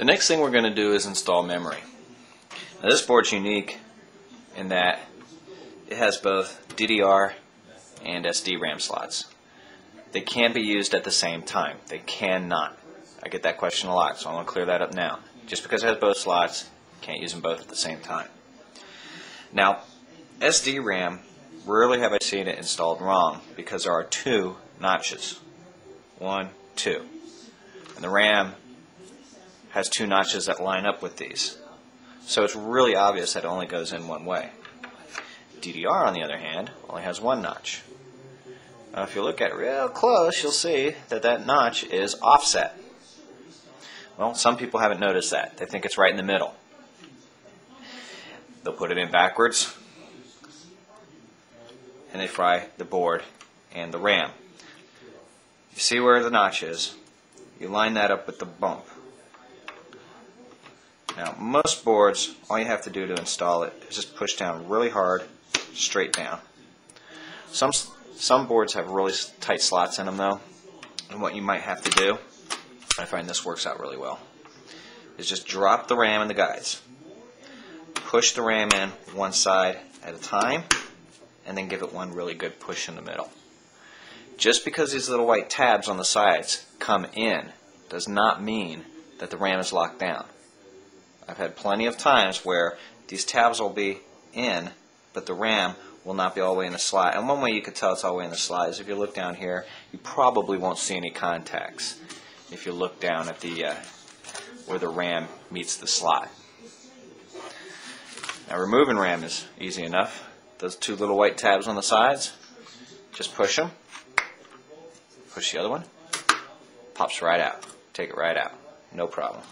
The next thing we're going to do is install memory. Now this board's unique in that it has both DDR and SD RAM slots. They can be used at the same time. They cannot. I get that question a lot, so I want to clear that up now. Just because it has both slots, can't use them both at the same time. Now, SD RAM, rarely have I seen it installed wrong because there are two notches. One, two. And the RAM has two notches that line up with these. So it's really obvious that it only goes in one way. DDR, on the other hand, only has one notch. Now, if you look at it real close, you'll see that that notch is offset. Well, some people haven't noticed that. They think it's right in the middle. They'll put it in backwards, and they fry the board and the RAM. You see where the notch is. You line that up with the bump. Now, most boards, all you have to do to install it is just push down really hard, straight down. Some, some boards have really tight slots in them, though, and what you might have to do, I find this works out really well, is just drop the RAM in the guides. Push the RAM in one side at a time, and then give it one really good push in the middle. Just because these little white tabs on the sides come in does not mean that the RAM is locked down. I've had plenty of times where these tabs will be in, but the RAM will not be all the way in the slot. And one way you could tell it's all the way in the slot is if you look down here, you probably won't see any contacts if you look down at the uh, where the RAM meets the slot. Now removing RAM is easy enough. Those two little white tabs on the sides, just push them. Push the other one, pops right out. Take it right out. No problem.